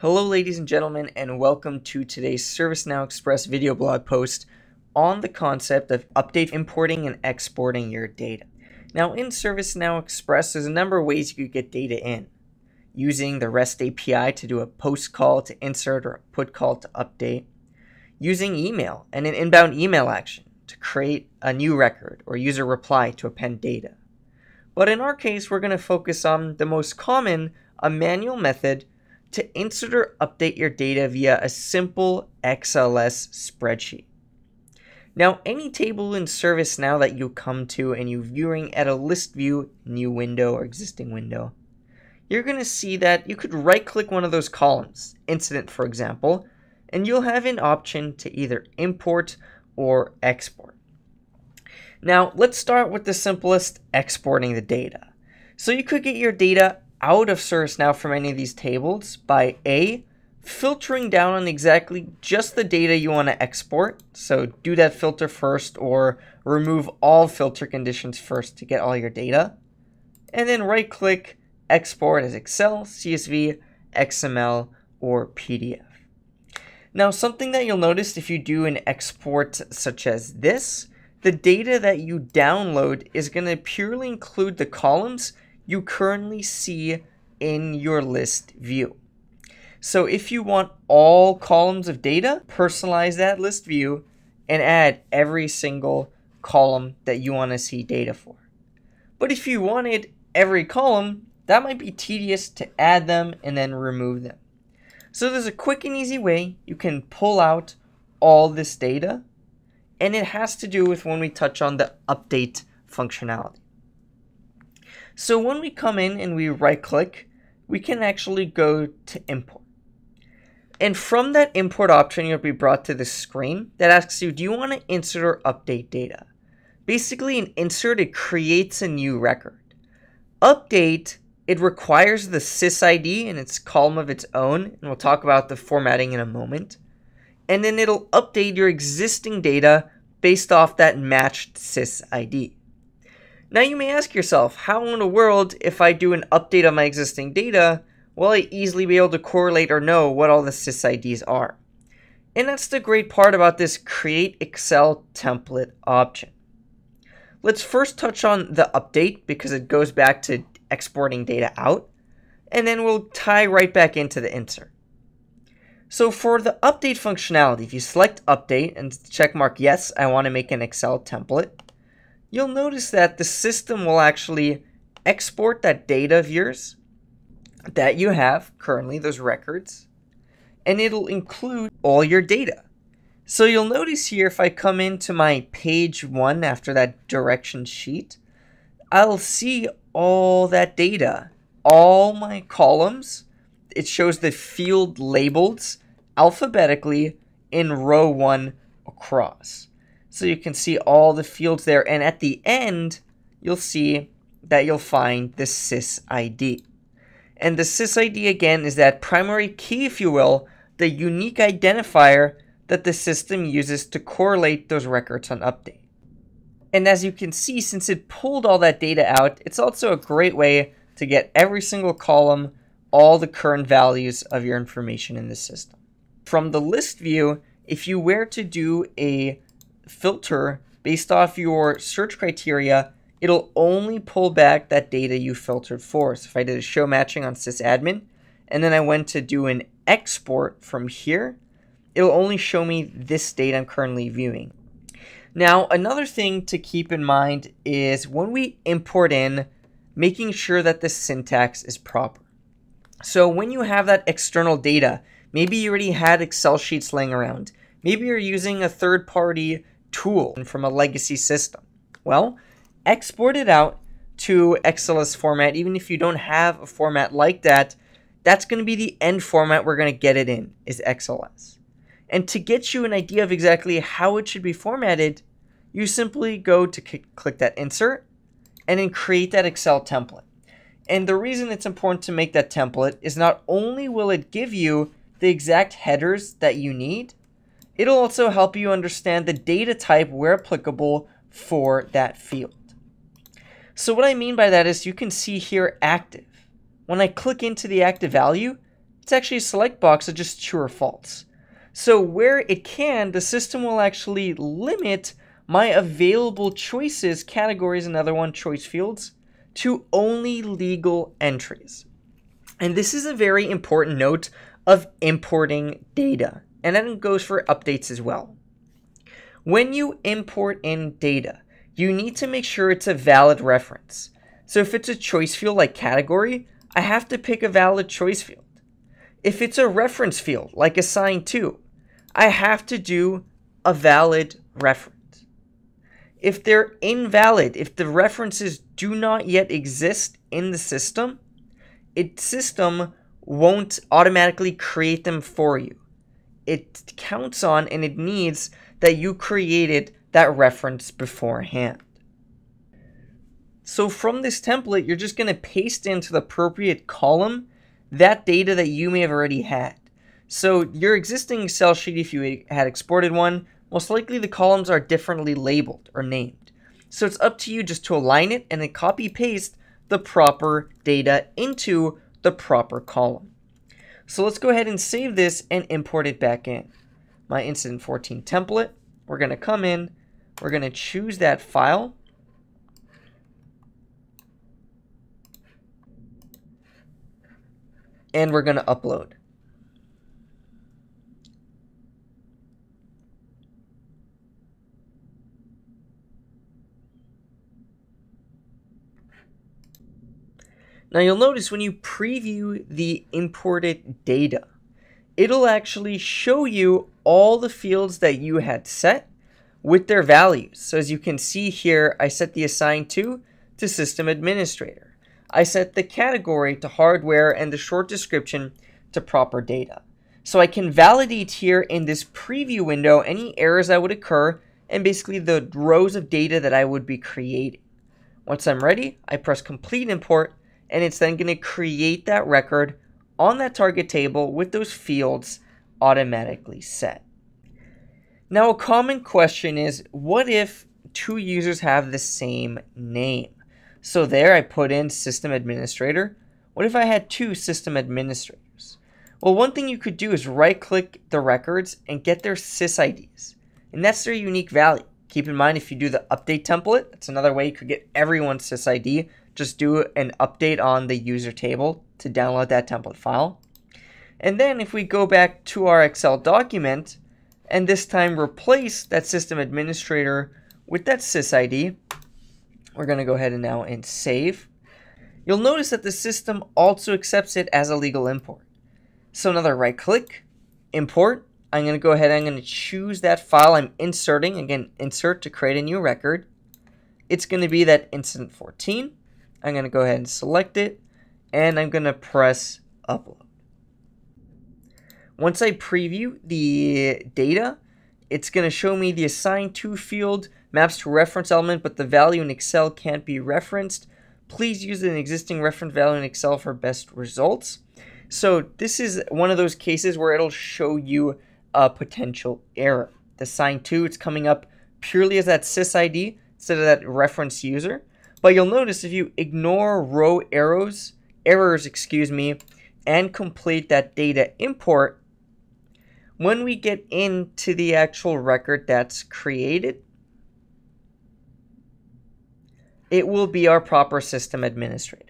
Hello ladies and gentlemen and welcome to today's ServiceNow Express video blog post on the concept of update importing and exporting your data. Now in ServiceNow Express there's a number of ways you could get data in. Using the REST API to do a post call to insert or put call to update. Using email and an inbound email action to create a new record or use a reply to append data. But in our case we're going to focus on the most common, a manual method to insert or update your data via a simple XLS spreadsheet. Now, any table in ServiceNow that you come to and you're viewing at a list view, new window or existing window, you're going to see that you could right click one of those columns, incident for example, and you'll have an option to either import or export. Now, let's start with the simplest exporting the data. So you could get your data out of ServiceNow from any of these tables by A, filtering down on exactly just the data you want to export. So do that filter first or remove all filter conditions first to get all your data. And then right click export as Excel, CSV, XML, or PDF. Now something that you'll notice if you do an export such as this, the data that you download is going to purely include the columns you currently see in your list view. So if you want all columns of data, personalize that list view and add every single column that you want to see data for. But if you wanted every column, that might be tedious to add them and then remove them. So there's a quick and easy way you can pull out all this data, and it has to do with when we touch on the update functionality. So when we come in and we right click, we can actually go to import. And from that import option, you'll be brought to this screen that asks you, do you want to insert or update data? Basically, an insert, it creates a new record. Update, it requires the SysID in its column of its own, and we'll talk about the formatting in a moment. And then it'll update your existing data based off that matched SysID. Now you may ask yourself, how in the world, if I do an update on my existing data, will I easily be able to correlate or know what all the sysids are? And that's the great part about this Create Excel Template option. Let's first touch on the update because it goes back to exporting data out, and then we'll tie right back into the insert. So for the update functionality, if you select update and check mark yes, I want to make an Excel template, you'll notice that the system will actually export that data of yours that you have currently, those records, and it'll include all your data. So you'll notice here if I come into my page one after that direction sheet, I'll see all that data, all my columns. It shows the field labeled alphabetically in row one across. So you can see all the fields there. And at the end, you'll see that you'll find the sys ID. And the sys ID again is that primary key, if you will, the unique identifier that the system uses to correlate those records on update. And as you can see, since it pulled all that data out, it's also a great way to get every single column, all the current values of your information in the system. From the list view, if you were to do a filter based off your search criteria, it'll only pull back that data you filtered for. So if I did a show matching on sysadmin, and then I went to do an export from here, it'll only show me this data I'm currently viewing. Now, another thing to keep in mind is when we import in, making sure that the syntax is proper. So when you have that external data, maybe you already had Excel sheets laying around. Maybe you're using a third-party tool from a legacy system? Well, export it out to XLS format, even if you don't have a format like that, that's going to be the end format we're going to get it in, is XLS. And to get you an idea of exactly how it should be formatted, you simply go to click that insert and then create that Excel template. And the reason it's important to make that template is not only will it give you the exact headers that you need, It'll also help you understand the data type where applicable for that field. So what I mean by that is you can see here active. When I click into the active value, it's actually a select box of just true or false. So where it can, the system will actually limit my available choices, categories, and other one choice fields to only legal entries. And this is a very important note of importing data. And that goes for updates as well. When you import in data, you need to make sure it's a valid reference. So if it's a choice field like category, I have to pick a valid choice field. If it's a reference field like assign to, I have to do a valid reference if they're invalid, if the references do not yet exist in the system, its system won't automatically create them for you. It counts on and it needs that you created that reference beforehand. So from this template, you're just going to paste into the appropriate column that data that you may have already had. So your existing Excel sheet, if you had exported one, most likely the columns are differently labeled or named. So it's up to you just to align it and then copy paste the proper data into the proper column. So let's go ahead and save this and import it back in. My incident 14 template, we're going to come in, we're going to choose that file, and we're going to upload. Now you'll notice when you preview the imported data, it'll actually show you all the fields that you had set with their values. So as you can see here, I set the assign to to system administrator. I set the category to hardware and the short description to proper data. So I can validate here in this preview window any errors that would occur and basically the rows of data that I would be creating. Once I'm ready, I press complete import and it's then going to create that record on that target table with those fields automatically set. Now, a common question is what if two users have the same name? So, there I put in system administrator. What if I had two system administrators? Well, one thing you could do is right click the records and get their sysids, and that's their unique value. Keep in mind if you do the update template, that's another way you could get everyone's sysid just do an update on the user table to download that template file. And then if we go back to our Excel document and this time replace that system administrator with that sysid, we're going to go ahead and now and save. You'll notice that the system also accepts it as a legal import. So another right click, import. I'm going to go ahead and I'm going to choose that file I'm inserting. Again, insert to create a new record. It's going to be that incident 14. I'm going to go ahead and select it, and I'm going to press upload. Once I preview the data, it's going to show me the assigned to field maps to reference element, but the value in Excel can't be referenced. Please use an existing reference value in Excel for best results. So this is one of those cases where it'll show you a potential error. The assign to, it's coming up purely as that sysid instead of that reference user. But you'll notice if you ignore row arrows, errors, excuse me, and complete that data import, when we get into the actual record that's created, it will be our proper system administrator.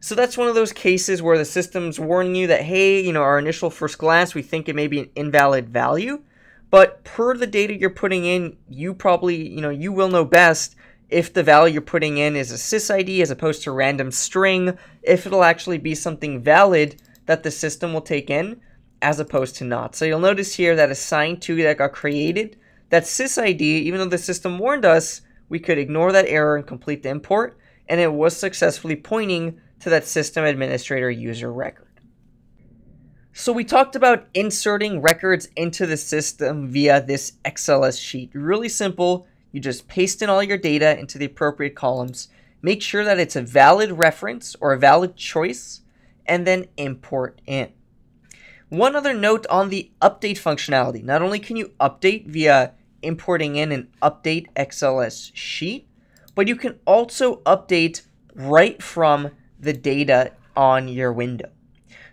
So that's one of those cases where the system's warning you that, hey, you know, our initial first glance, we think it may be an invalid value. But per the data you're putting in, you probably, you know, you will know best if the value you're putting in is a sysid as opposed to random string, if it'll actually be something valid that the system will take in as opposed to not. So you'll notice here that assigned to that got created, that sysid, even though the system warned us, we could ignore that error and complete the import, and it was successfully pointing to that system administrator user record. So we talked about inserting records into the system via this XLS sheet. Really simple. You just paste in all your data into the appropriate columns, make sure that it's a valid reference or a valid choice, and then import in. One other note on the update functionality. Not only can you update via importing in an update XLS sheet, but you can also update right from the data on your window.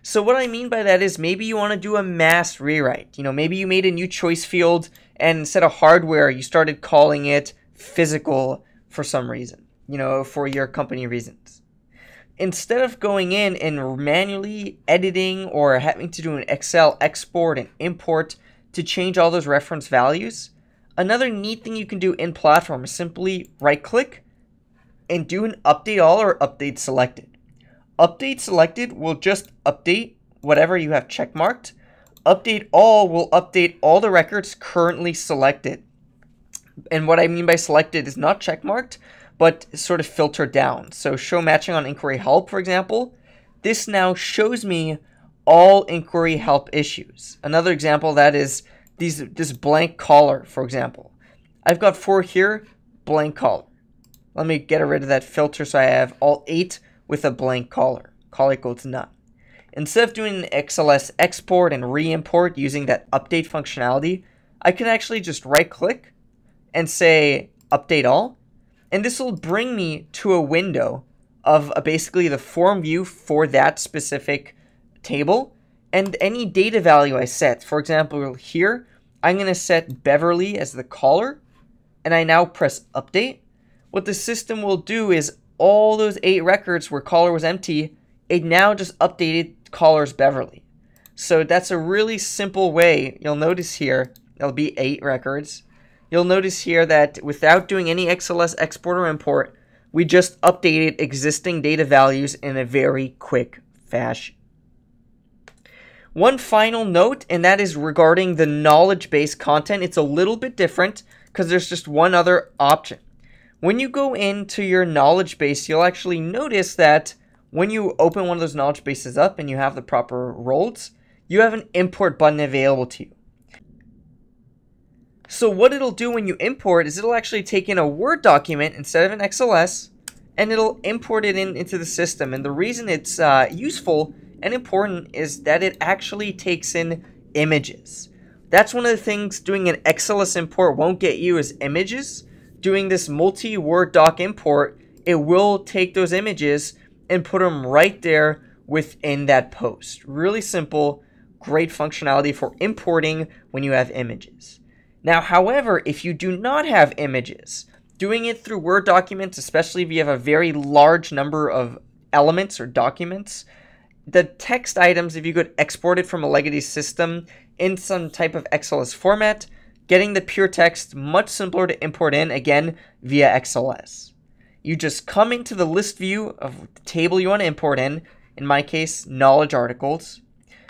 So what I mean by that is maybe you want to do a mass rewrite. You know, maybe you made a new choice field and instead of hardware, you started calling it physical for some reason, you know, for your company reasons. Instead of going in and manually editing or having to do an Excel export and import to change all those reference values, another neat thing you can do in platform is simply right click and do an update all or update selected. Update selected will just update whatever you have checkmarked. Update all will update all the records currently selected. And what I mean by selected is not checkmarked, but sort of filtered down. So show matching on inquiry help, for example. This now shows me all inquiry help issues. Another example that is these this blank caller, for example. I've got four here, blank caller. Let me get rid of that filter so I have all eight with a blank caller. Call equals none. Instead of doing an XLS export and re-import using that update functionality, I can actually just right click and say update all. And this will bring me to a window of uh, basically the form view for that specific table and any data value I set. For example, here, I'm going to set Beverly as the caller and I now press update. What the system will do is all those eight records where caller was empty, it now just updated caller's Beverly. So that's a really simple way. You'll notice here, there'll be eight records. You'll notice here that without doing any XLS export or import, we just updated existing data values in a very quick fashion. One final note, and that is regarding the knowledge base content. It's a little bit different because there's just one other option. When you go into your knowledge base, you'll actually notice that when you open one of those knowledge bases up and you have the proper roles, you have an import button available to you. So what it'll do when you import is it'll actually take in a Word document instead of an XLS, and it'll import it in into the system. And the reason it's uh, useful and important is that it actually takes in images. That's one of the things doing an XLS import won't get you is images doing this multi-word doc import, it will take those images and put them right there within that post. Really simple, great functionality for importing when you have images. Now, however, if you do not have images, doing it through Word documents, especially if you have a very large number of elements or documents, the text items, if you could export it from a legacy system in some type of XLS format, getting the pure text much simpler to import in, again, via XLS. You just come into the list view of the table you want to import in, in my case, knowledge articles.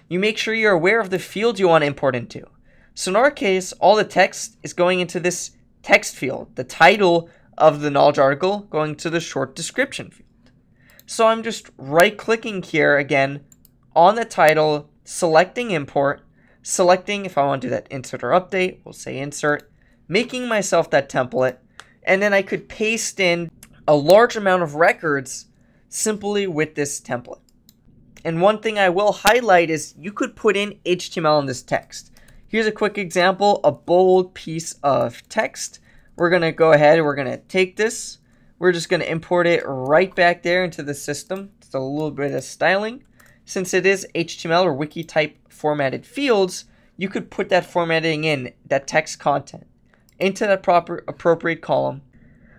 You make sure you're aware of the field you want to import into. So in our case, all the text is going into this text field, the title of the knowledge article going to the short description field. So I'm just right clicking here again on the title, selecting import, selecting if I want to do that insert or update, we'll say insert, making myself that template, and then I could paste in a large amount of records simply with this template. And one thing I will highlight is you could put in HTML in this text. Here's a quick example, a bold piece of text. We're going to go ahead, we're going to take this, we're just going to import it right back there into the system. Just a little bit of styling. Since it is HTML or wiki type formatted fields, you could put that formatting in, that text content, into that proper appropriate column.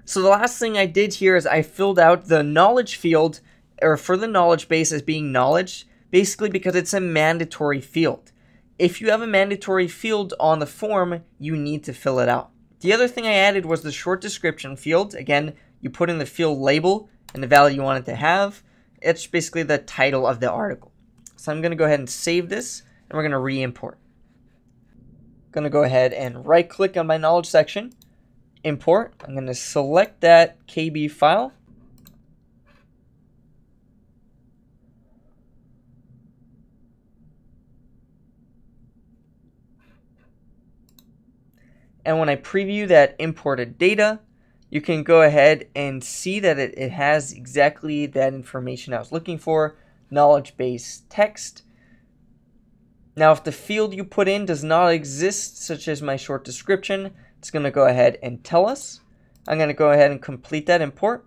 So the last thing I did here is I filled out the knowledge field, or for the knowledge base as being knowledge, basically because it's a mandatory field. If you have a mandatory field on the form, you need to fill it out. The other thing I added was the short description field. Again, you put in the field label and the value you want it to have. It's basically the title of the article. So I'm going to go ahead and save this, and we're going to re-import. going to go ahead and right-click on my knowledge section, import. I'm going to select that KB file. And when I preview that imported data, you can go ahead and see that it, it has exactly that information I was looking for, knowledge base text. Now, if the field you put in does not exist, such as my short description, it's going to go ahead and tell us. I'm going to go ahead and complete that import.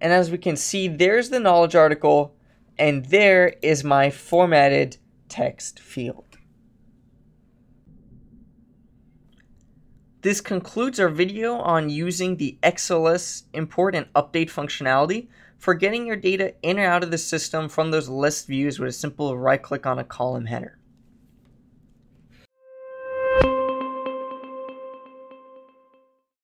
And as we can see, there's the knowledge article, and there is my formatted text field. This concludes our video on using the XLS import and update functionality for getting your data in and out of the system from those list views with a simple right click on a column header.